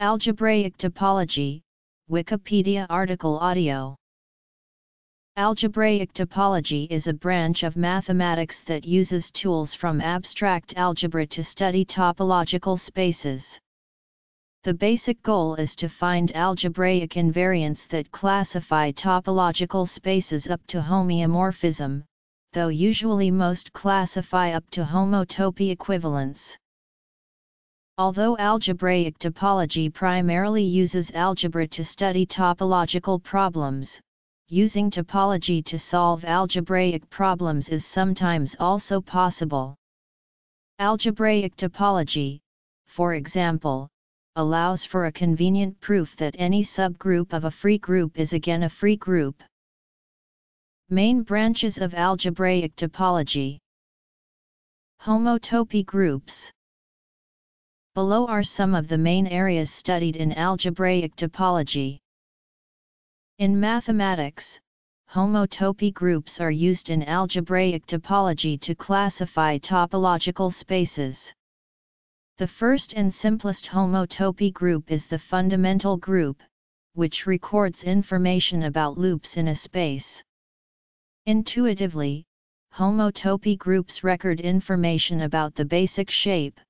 Algebraic topology, Wikipedia article audio. Algebraic topology is a branch of mathematics that uses tools from abstract algebra to study topological spaces. The basic goal is to find algebraic invariants that classify topological spaces up to homeomorphism, though usually most classify up to homotopy equivalence. Although algebraic topology primarily uses algebra to study topological problems, using topology to solve algebraic problems is sometimes also possible. Algebraic topology, for example, allows for a convenient proof that any subgroup of a free group is again a free group. Main branches of algebraic topology Homotopy groups Below are some of the main areas studied in algebraic topology. In mathematics, homotopy groups are used in algebraic topology to classify topological spaces. The first and simplest homotopy group is the fundamental group, which records information about loops in a space. Intuitively, homotopy groups record information about the basic shape,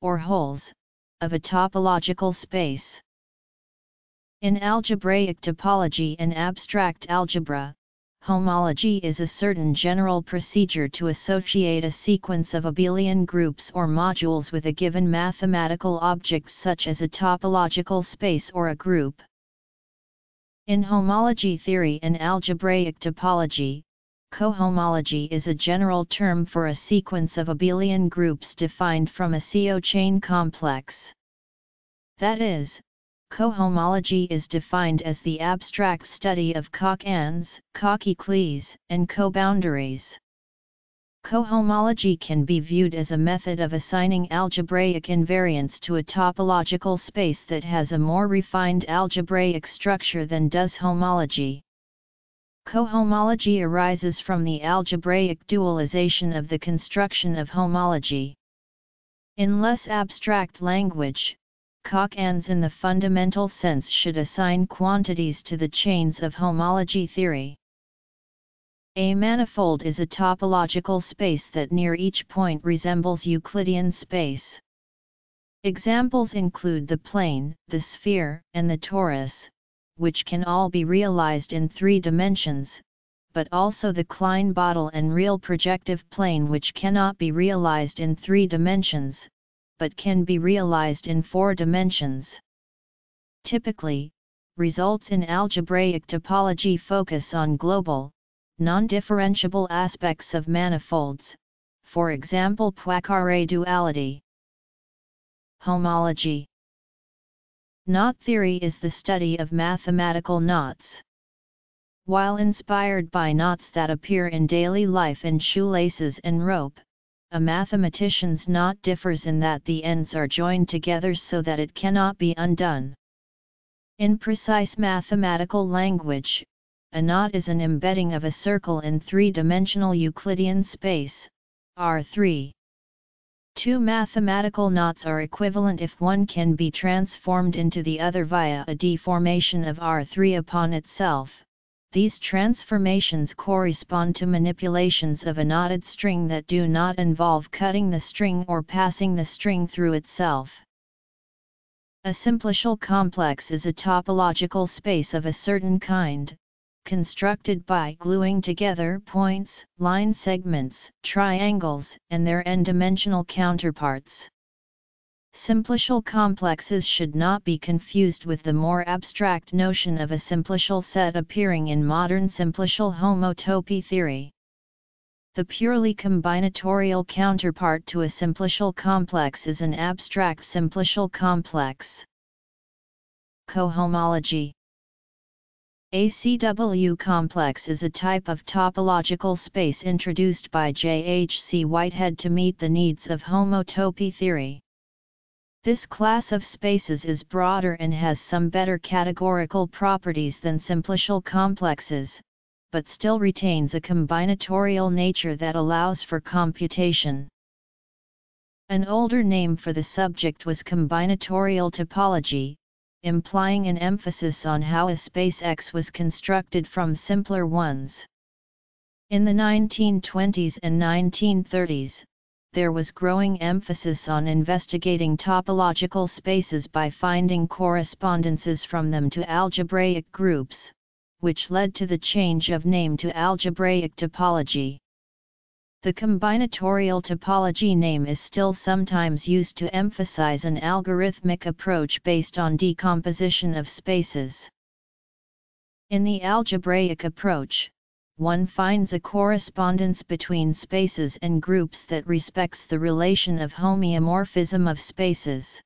or holes, of a topological space. In algebraic topology and abstract algebra, homology is a certain general procedure to associate a sequence of abelian groups or modules with a given mathematical object such as a topological space or a group. In homology theory and algebraic topology, Cohomology is a general term for a sequence of abelian groups defined from a cochain complex. That is, cohomology is defined as the abstract study of cochains, cocycles, and coboundaries. Cohomology can be viewed as a method of assigning algebraic invariants to a topological space that has a more refined algebraic structure than does homology. Cohomology arises from the algebraic dualization of the construction of homology. In less abstract language, cochains in the fundamental sense should assign quantities to the chains of homology theory. A manifold is a topological space that near each point resembles Euclidean space. Examples include the plane, the sphere, and the torus, which can all be realized in three dimensions, but also the Klein bottle and real projective plane which cannot be realized in three dimensions, but can be realized in four dimensions. Typically, results in algebraic topology focus on global, non-differentiable aspects of manifolds, for example Poincare duality. Homology Knot theory is the study of mathematical knots. While inspired by knots that appear in daily life in shoelaces and rope, a mathematician's knot differs in that the ends are joined together so that it cannot be undone. In precise mathematical language, a knot is an embedding of a circle in three-dimensional Euclidean space, R3. Two mathematical knots are equivalent if one can be transformed into the other via a deformation of R3 upon itself. These transformations correspond to manipulations of a knotted string that do not involve cutting the string or passing the string through itself. A simplicial complex is a topological space of a certain kind, constructed by gluing together points, line segments, triangles, and their n-dimensional counterparts. Simplicial complexes should not be confused with the more abstract notion of a simplicial set appearing in modern simplicial homotopy theory. The purely combinatorial counterpart to a simplicial complex is an abstract simplicial complex. Cohomology A CW complex is a type of topological space introduced by J. H. C. Whitehead to meet the needs of homotopy theory. This class of spaces is broader and has some better categorical properties than simplicial complexes, but still retains a combinatorial nature that allows for computation. An older name for the subject was combinatorial topology, implying an emphasis on how a space X was constructed from simpler ones. In the 1920s and 1930s, there was growing emphasis on investigating topological spaces by finding correspondences from them to algebraic groups, which led to the change of name to algebraic topology. The combinatorial topology name is still sometimes used to emphasize an algorithmic approach based on decomposition of spaces. In the algebraic approach, one finds a correspondence between spaces and groups that respects the relation of homeomorphism of spaces.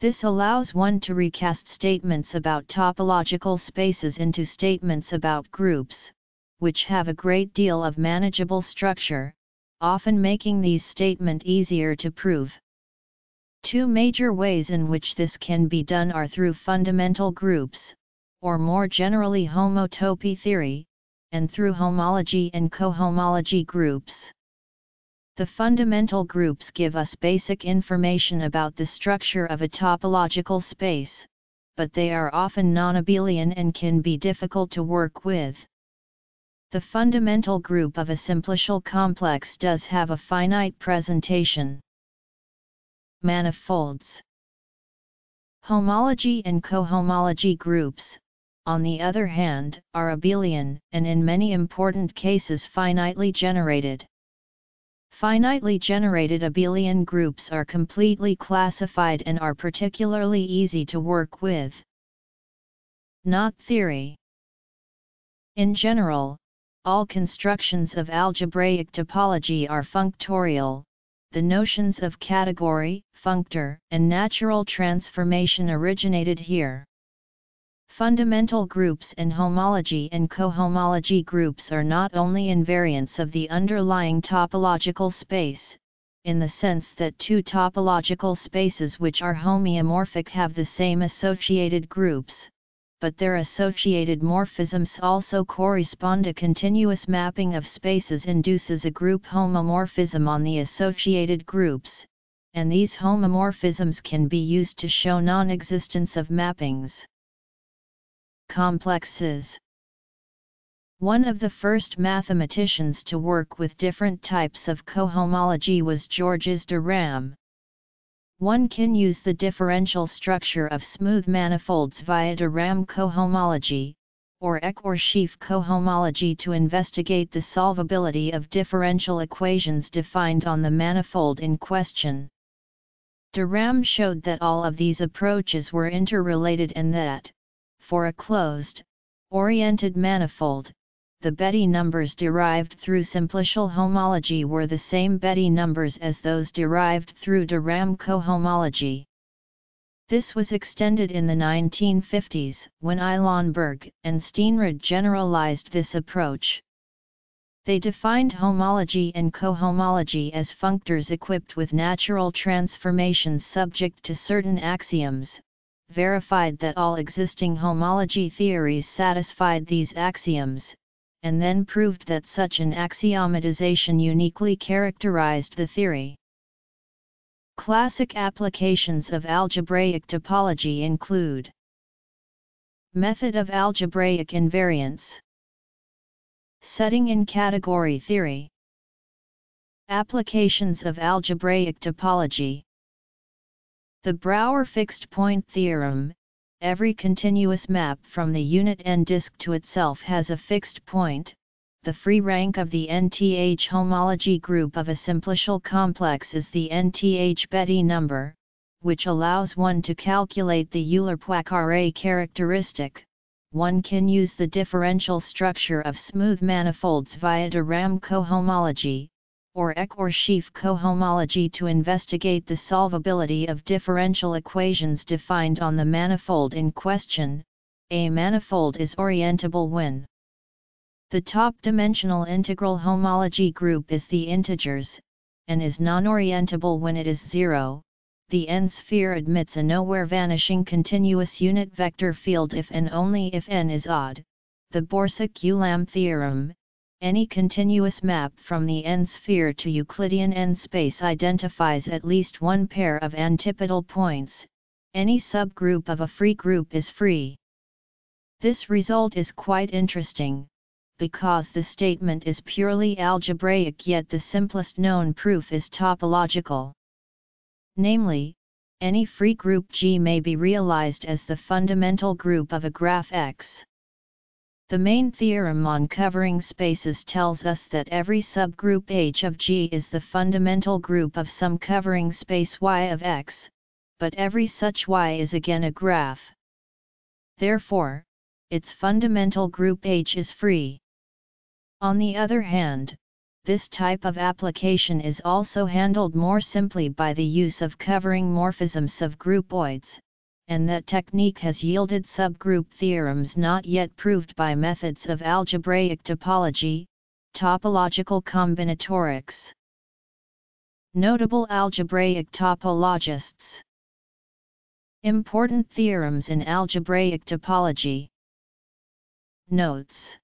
This allows one to recast statements about topological spaces into statements about groups, which have a great deal of manageable structure, often making these statement easier to prove. Two major ways in which this can be done are through fundamental groups, or more generally homotopy theory, and through homology and cohomology groups. The fundamental groups give us basic information about the structure of a topological space, but they are often non-abelian and can be difficult to work with. The fundamental group of a simplicial complex does have a finite presentation. Manifolds Homology and cohomology groups, on the other hand, are abelian, and in many important cases finitely generated. Finitely generated abelian groups are completely classified and are particularly easy to work with. Knot theory In general, all constructions of algebraic topology are functorial, the notions of category, functor, and natural transformation originated here. Fundamental groups and homology and cohomology groups are not only invariants of the underlying topological space, in the sense that two topological spaces which are homeomorphic have the same associated groups, but their associated morphisms also correspond a continuous mapping of spaces induces a group homomorphism on the associated groups, and these homomorphisms can be used to show non-existence of mappings. Complexes One of the first mathematicians to work with different types of cohomology was Georges de Rham. One can use the differential structure of smooth manifolds via de Rham cohomology, or Čech or cohomology to investigate the solvability of differential equations defined on the manifold in question. De Rham showed that all of these approaches were interrelated and that, for a closed, oriented manifold, the Betti numbers derived through simplicial homology were the same Betti numbers as those derived through de Rham cohomology. This was extended in the 1950s, when Eilenberg and Steenrod generalized this approach. They defined homology and cohomology as functors equipped with natural transformations subject to certain axioms, verified that all existing homology theories satisfied these axioms, and then proved that such an axiomatization uniquely characterized the theory. Classic applications of algebraic topology include Method of algebraic invariance Setting in category theory Applications of algebraic topology The Brouwer fixed point theorem Every continuous map from the unit n-disk to itself has a fixed point. The free rank of the nth homology group of a simplicial complex is the nth Betti number, which allows one to calculate the Euler-Poincare characteristic. One can use the differential structure of smooth manifolds via de Rham cohomology, or Čech or cohomology to investigate the solvability of differential equations defined on the manifold in question. A manifold is orientable when the top-dimensional integral homology group is the integers, and is non-orientable when it is zero. The n-sphere admits a nowhere-vanishing continuous unit vector field if and only if n is odd. The Borsuk-Ulam theorem, any continuous map from the n-sphere to Euclidean n-space identifies at least one pair of antipodal points, any subgroup of a free group is free. This result is quite interesting, because the statement is purely algebraic yet the simplest known proof is topological. Namely, any free group G may be realized as the fundamental group of a graph X. The main theorem on covering spaces tells us that every subgroup H of G is the fundamental group of some covering space Y of X, but every such Y is again a graph. Therefore, its fundamental group H is free. On the other hand, this type of application is also handled more simply by the use of covering morphisms of groupoids, and that technique has yielded subgroup theorems not yet proved by methods of algebraic topology, topological combinatorics. Notable algebraic topologists. Important theorems in algebraic topology. Notes